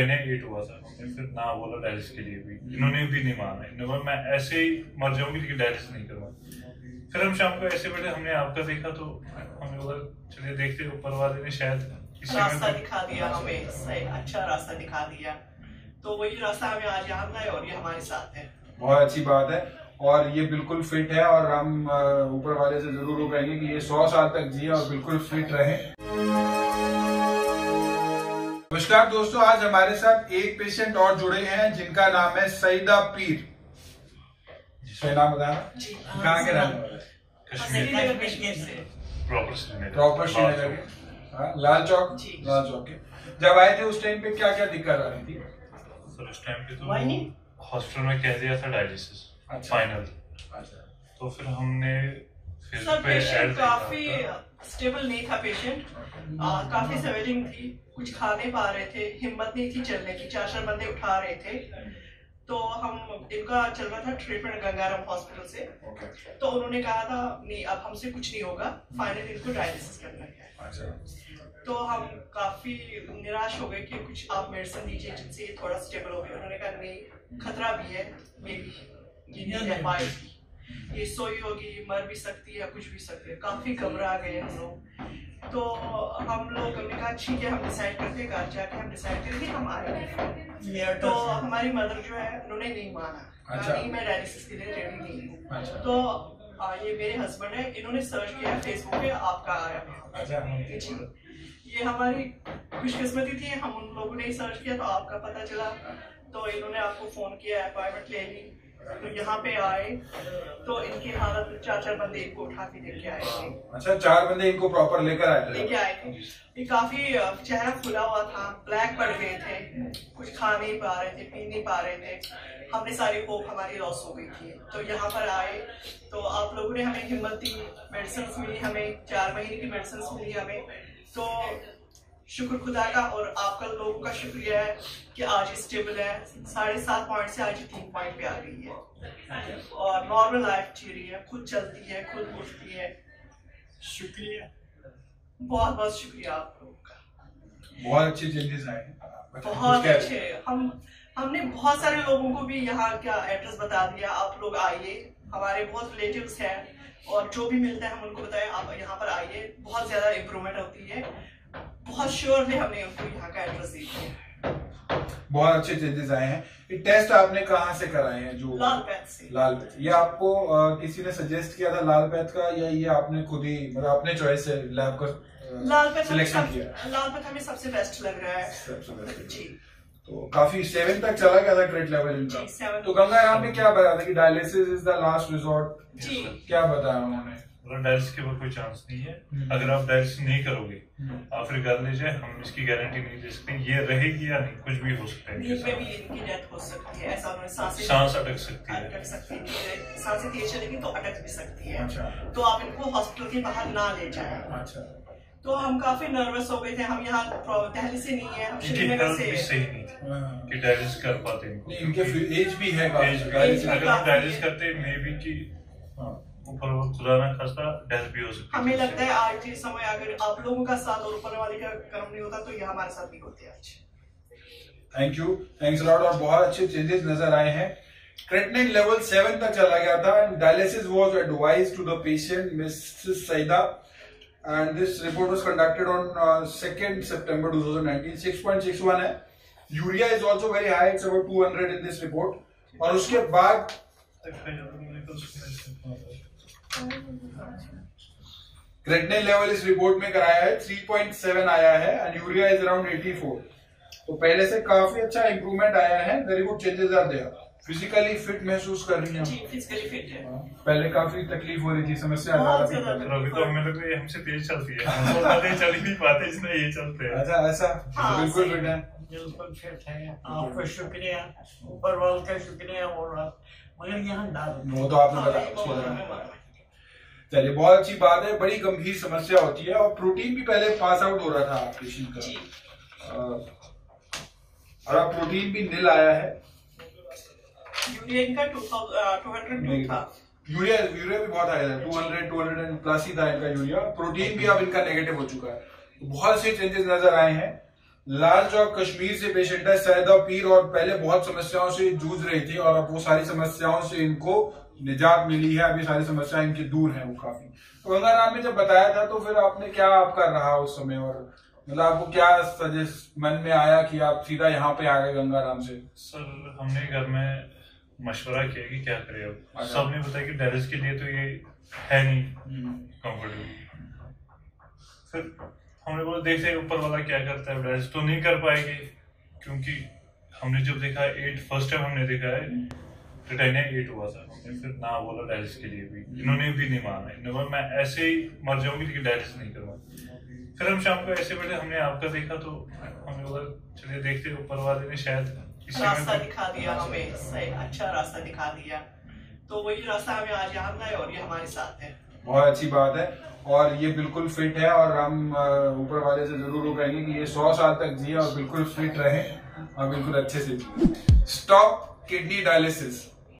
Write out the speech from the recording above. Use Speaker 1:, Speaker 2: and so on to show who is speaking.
Speaker 1: या एट हुआ था। हमने फिर ना बोला डायलिस के लिए भी। इन्होंने भी नहीं माना। इन्होंने बोला मैं ऐसे ही मर जाऊँगी लेकिन डायलिस नहीं करूँगा। फिर हम शाम को ऐसे बैठे हमने आपका देखा तो हमें बोला चलिए देखते ऊपर वाले ने शायद
Speaker 2: रास्ता दिखा दिया हमें। सही अच्छा रास्ता दिखा दिया। तो वही रास्ता हमें आज यहाँ लाए और ये हमारे साथ है।
Speaker 3: बहुत अच्छी बात है। और ये बिल्कुल फिट है और हम ऊपर वाले से ज़रूर कहेंगे कि ये सौ साल तक जिए और बिल्कुल फिट रहे। नमस्कार दोस्तों आज हमारे साथ एक पेशेंट और जुड़े हैं जिनका नाम है सईदा पीर। सही नाम बताना? कहाँ के रहने वाले?
Speaker 1: कश्मीर। प्रॉपर श्रीनगर।
Speaker 3: के हाँ, लाल चौक? लाल चौक के। जब आए थे उस टाइम पे क्या क्या दिक्कत आ रही थी?
Speaker 1: सर उस टाइम पे तो हॉस्पिटल में कह दिया था डायलिसिस
Speaker 3: अच्छा।
Speaker 1: फाइनल
Speaker 3: अच्छा।
Speaker 1: तो फिर हमने
Speaker 2: सर
Speaker 1: पे
Speaker 2: पेशेंट काफ़ी। स्टेबल नहीं था पेशेंट आ, काफ़ी सेवेलिंग थी। कुछ खा नहीं पा रहे थे हिम्मत नहीं थी चलने की। चार चार बंदे उठा रहे थे। तो हम इनका चल रहा था ट्रीटमेंट गंगाराम हॉस्पिटल से। तो उन्होंने कहा था नहीं अब हमसे कुछ नहीं होगा। फाइनली इनको डायलिसिस करना है।
Speaker 3: अच्छा।
Speaker 2: तो हम काफ़ी निराश हो गए कि कुछ आप मेडिसिन दीजिए जिनसे थोड़ा स्टेबल हो गया। उन्होंने कहा नहीं खतरा भी है। मे भी ये रह सोई होगी मर भी सकती है कुछ भी सकती है। काफ़ी घबरा गए हम लोग। तो हम लोग हमने कहा ठीक है हम डिसाइड करते हैं घर जाके हम डिसाइड करेंगे हम आएँगे तो हमारी मदर जो है उन्होंने नहीं माना।
Speaker 3: अच्छा।
Speaker 2: नहीं मैं डायलिसिस के लिए रेडी नहीं हूँ।
Speaker 3: अच्छा।
Speaker 2: तो आ, ये मेरे हस्बैंड है इन्होंने सर्च किया फेसबुक पे आपका आया
Speaker 3: अच्छा
Speaker 2: ये हमारी खुशकिस्मती थी हम उन लोगों ने सर्च किया तो आपका पता चला। तो इन्होंने आपको फ़ोन किया अपॉइंटमेंट ले ली। तो यहाँ पे आए तो इनकी हालत चार चार बंदे इनको उठा के लेके आए थे।
Speaker 3: अच्छा चार बंदे इनको प्रॉपर लेकर आए थे?
Speaker 2: लेके आए थे। ये काफ़ी चेहरा खुला हुआ था ब्लैक पड़ गए थे। कुछ खा नहीं पा रहे थे पी नहीं पा रहे थे। हमने सारी होप हमारी लॉस हो गई थी। तो यहाँ पर आए तो आप लोगों ने हमें हिम्मत दी मेडिसिन मिली हमें चार महीने की मेडिसिन मिली हमें। तो शुक्र खुदा का और आपका लोगों का शुक्रिया है कि आज ये स्टेबल है। साढ़े सात पॉइंट से आज ये तीन पॉइंट पे आ गई है। और नॉर्मल लाइफ जी रही है। खुद चलती है खुद उठती है।
Speaker 4: शुक्रिया।
Speaker 2: बहुत बहुत शुक्रिया आप लोगों का।
Speaker 3: बहुत अच्छे चेंजेस आए।
Speaker 2: बहुत अच्छे। हम हमने बहुत सारे लोगों को भी यहाँ का एड्रेस बता दिया। आप लोग आइए। हमारे बहुत रिलेटिव्स हैं। और जो भी मिलता है हम उनको बताएँ। आप यहाँ पर आइए। बहुत ज़्यादा इम्प्रूवमेंट होती है। बहुत श्योर थे हमने उनको यहाँ का एड्रेस दे दिया
Speaker 3: बहुत अच्छे चेंजेस आए हैं। ये टेस्ट आपने कहाँ से कराए हैं जो
Speaker 2: लाल पैथ से।
Speaker 3: लाल पैथ ये आपको अ, किसी ने सजेस्ट किया था लाल पैथ का या ये आपने खुद ही मतलब अपने चॉइस से लैब का
Speaker 2: लाल पैथ
Speaker 3: सिलेक्शन किया?
Speaker 2: लाल पैथ हमें सबसे बेस्ट लग रहा है।
Speaker 3: सबसे best।
Speaker 2: जी।
Speaker 3: तो काफ़ी सेवन तक चला गया था क्रेडिट लेवल इनका। तो गंगा राम ने क्या बताया था कि dialysis is the last resort क्या बताया उन्होंने?
Speaker 1: मतलब डायलिसिस के ऊपर कोई चांस नहीं है।
Speaker 3: हम्म।
Speaker 1: अगर आप डायलिसिस नहीं करोगे
Speaker 3: हम्म।
Speaker 1: आप फिर घर ले जाए हम इसकी गारंटी नहीं दे सकते ये रहेगी या नहीं कुछ भी हो सकता है
Speaker 2: नींद में भी इनकी डेथ हो सकती है ऐसा सांस
Speaker 1: अटक सकती है।
Speaker 2: अटक सकती है साँसें तेज चलेगी तो अटक भी सकती है।
Speaker 3: अच्छा।
Speaker 2: तो आप इनको हॉस्पिटल के बाहर ना ले जाए।
Speaker 3: अच्छा।
Speaker 2: तो हम काफ़ी नर्वस हो गए थे हम यहाँ पहले से नहीं है हम श्रीनगर से
Speaker 1: सही नहीं थी
Speaker 3: हाँ।
Speaker 1: कि डायलिसिस कर पाते इनको।
Speaker 3: इनके एज भी है
Speaker 1: Age- अगर हम डायलिसिस करते मे बी की
Speaker 3: हाँ।
Speaker 1: ऊपर वो खुदा ना खास्ता डेथ भी हो सकती
Speaker 2: हमें लगता है आज के समय अगर आप लोगों का साथ और ऊपर वाले का कर्म नहीं होता तो ये हमारे साथ नहीं होते आज।
Speaker 3: थैंक यू थैंक्स लॉट और बहुत अच्छे चेंजेस नज़र आए हैं। क्रेटनिन लेवल सेवन तक चला गया था and dialysis was advise to the patient Mrs Saeeda and this report was conducted on second September 2019 6.61 है. Urea is also very high it's about 200 in this report और उसके बाद क्रेटनिन लेवल इस report में कराया है 3.7 आया है एंड यूरिया इज़ अराउंड 84 तो पहले से काफ़ी अच्छा इंप्रूवमेंट आया है very good changes are there physically fit महसूस कर रही हैं
Speaker 2: फिजिकली फिट है।
Speaker 3: पहले काफ़ी तकलीफ़ हो रही थी समस्या आ रही थी।
Speaker 1: अभी तो हमें लगता है। हमसे तेज चलती है। हम तो चल ही नहीं पाते इसलिए ये चलते हैं।
Speaker 3: अच्छा ऐसा?
Speaker 2: हाँ,
Speaker 3: बिल्कुल फिट है।
Speaker 4: बिल्कुल फिट है। आपका शुक्रिया। ऊपर वाल का शुक्रिया और आप मगर यहाँ डाल।
Speaker 3: वो तो आपने
Speaker 2: हाँ,
Speaker 3: बताया। चलिए बहुत अच्छी बात है बड़ी गंभीर समस्या होती है और प्रोटीन भी पहले पास आउट हो रहा था पेशेंट
Speaker 2: जी।
Speaker 3: का और अब प्रोटीन भी नील आया है।
Speaker 2: यूरिया इनका टू हंड्रेड टू था।
Speaker 3: यूरिया यूरिया भी बहुत आया था two hundred two hundred and plus ही था इनका यूरिया। प्रोटीन भी अब इनका नेगेटिव हो चुका है। तो बहुत से चेंजेस नज़र आए हैं। लाल चौक कश्मीर से पेशेंट है सैदा पीर और पहले बहुत समस्याओं से जूझ रही थी और अब वो सारी समस्याओं से इनको निजात मिली है अभी सारी समस्याएँ इनकी दूर हैं वो काफ़ी। तो गंगाराम ने जब बताया था तो फिर आपने क्या आपका रहा उस समय? और मतलब आपको क्या सजेस्ट मन में आया कि आप सीधा यहाँ पे आ गए गंगाराम से?
Speaker 1: सर हमने घर में मशवरा किया कि क्या करें अब।
Speaker 3: अच्छा।
Speaker 1: सबने बताया कि डेरिस के लिए तो ये है नहीं कंफर्टेबल फिर हमने बोला देखते हैं ऊपर वाला क्या करता है? डेरिस तो नहीं कर पाएगी क्योंकि हमने जब देखा एट फ़र्स्ट टाइम हमने देखा है ब्रिटानिया एट हुआ था। हमने फिर ना बोला डेरिस के लिए भी। इन्होंने भी नहीं माना। इन्होंने बोला मैं ऐसे ही मर जाऊँगी लेकिन डेरिस नहीं करूँगा। फिर हम शाम को ऐसे बैठे हमने आपका देखा तो हमने बोला चलिए देखते ऊपर वाले ने शायद
Speaker 2: रास्ता दिखा दिया हमें सही अच्छा रास्ता दिखा दिया। तो वही रास्ता हमें आज यहाँ गए और ये हमारे साथ है।
Speaker 3: बहुत अच्छी बात है। और ये बिल्कुल फिट है और हम ऊपर वाले से ज़रूर कहेंगे कि ये सौ साल तक जिए और बिल्कुल फिट रहे और बिल्कुल अच्छे से जिए। Stop kidney dialysis